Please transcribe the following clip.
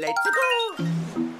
Let's go.